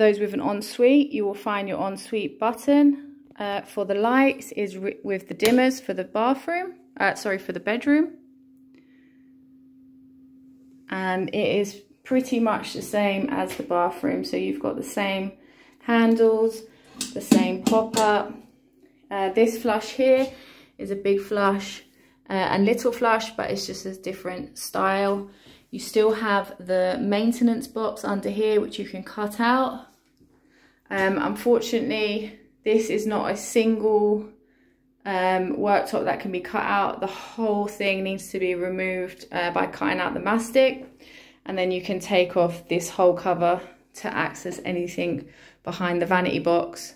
Those with an ensuite, you will find your ensuite button. Uh, for the lights is with the dimmers for the bathroom, uh, sorry, for the bedroom. And it is pretty much the same as the bathroom. So you've got the same handles, the same pop-up. Uh, this flush here is a big flush uh, and little flush, but it's just a different style. You still have the maintenance box under here, which you can cut out. Um, unfortunately, this is not a single um, worktop that can be cut out. The whole thing needs to be removed uh, by cutting out the mastic. And then you can take off this whole cover to access anything behind the vanity box.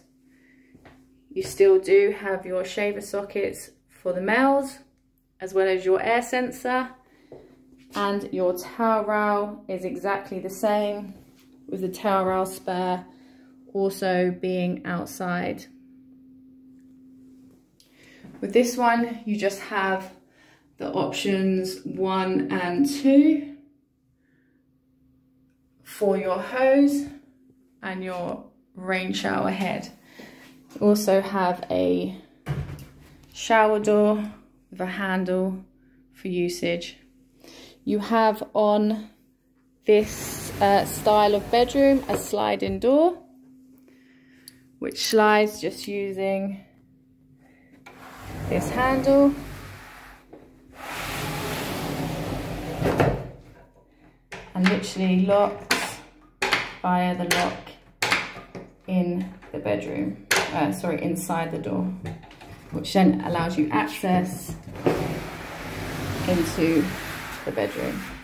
You still do have your shaver sockets for the males, as well as your air sensor. And your towel rail is exactly the same with the towel rail spare also being outside. With this one, you just have the options one and two for your hose and your rain shower head. You also have a shower door with a handle for usage. You have on this uh, style of bedroom a sliding door which slides just using this handle. And literally locks via the lock in the bedroom uh, sorry inside the door which then allows you access into the bedroom